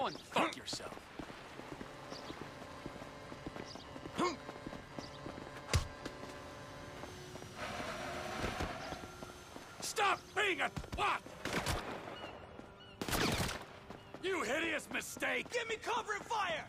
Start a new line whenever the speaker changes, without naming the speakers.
Go and fuck yourself.
Stop being a what? You hideous mistake!
Give me cover and fire!